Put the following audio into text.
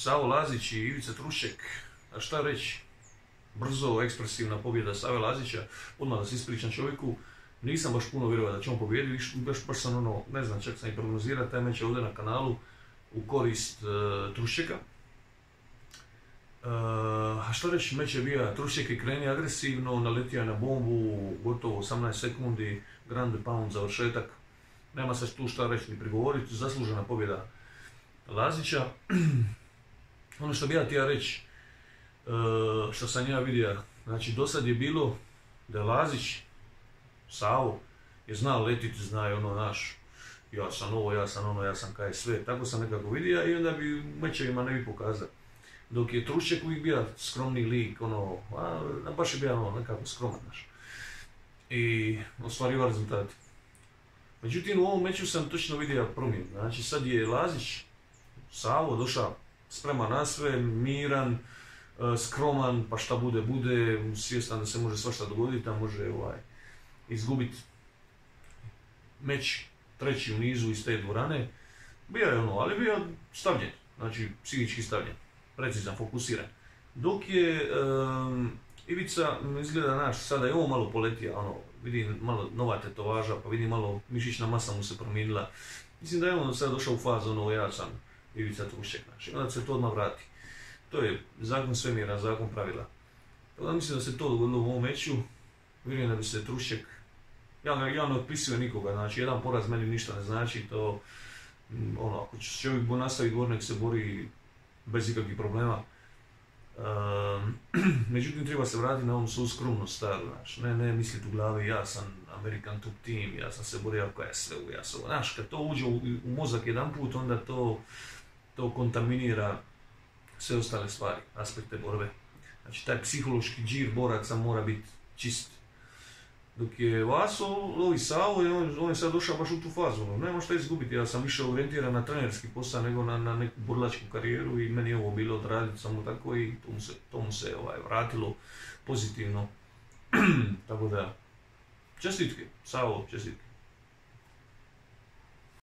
Savo Lazić i Ivica Trušek, a šta reći? Brzo, ekspresivna pobjeda Save Lazića, odmah da se ispričam čovjeku, nisam baš puno vjerovao da će on pobijediti, baš, baš sam ono, ne znam, čak sam i prognozirao taj meč ovdje na kanalu u korist uh, Truščeka. Uh, a što reći, meč je bio, Trušček je kreni agresivno, naletio je na bombu, gotovo 18 sekundi, grand pound završetak. Nema se tu šta reći ni prigovoriti, zaslužena pobjeda Lazića. ono što bi ja htio reći, uh, što sam ja vidio, znači do sad je bilo da Lazić Savo je znao letiti, zna ono naš, ja sam ovo, ja sam ono, ja sam kaj sve, tako sam nekako vidio i onda bi mečevima ne bi pokazao. Dok je Trušček uvijek bio skromni lik, ono, a, baš je bio ono, nekako skroman naš. I ostvario rezultat. Međutim, u ovom meču sam točno vidio promjenu. Znači, sad je Lazić, Savo, došao spreman na sve, miran, e, skroman, pa šta bude, bude, svjestan da se može svašta dogoditi, a može ovaj, izgubiti meč treći u nizu iz te dvorane. Bio je ono, ali bio stavljen, znači psihički stavljen, precizan, fokusiran. Dok je Ivica, izgleda naš, sada je ovo malo poletija, ono, vidi malo nova tetovaža, pa vidi malo mišićna masa mu se promijenila. Mislim da je on sad došao u fazu, ono, ja sam Ivica Trušek, znači, onda se to odmah vrati. To je zakon svemira, zakon pravila. Tako da mislim da se to dogodilo u ovom meču. Vjerujem da bi se Trušek ja, ja ne nikoga, znači jedan poraz meni ništa ne znači, to mm, ono, ako će čovjek nastaviti gor, nek se bori bez ikakvih problema. Ehm, međutim, treba se vratiti na ovom svoju skromnost staru, znači, ne, ne misliti u glavi ja sam American Top Team, ja sam se borio koja je sve u ja sam, znaš, kad to uđe u, mozak jedan put, onda to, to kontaminira sve ostale stvari, aspekte borbe. Znači, taj psihološki džir boraca mora biti čist dok je Vaso, ovi Savo, on, on je sad došao baš u tu fazu, ono, nema šta izgubiti, ja sam više orijentiran na trenerski posao nego na, na neku borilačku karijeru i meni je ovo bilo odraditi samo tako i to mu se, to se ovaj, vratilo pozitivno. tako da, čestitke, Savo, čestitke.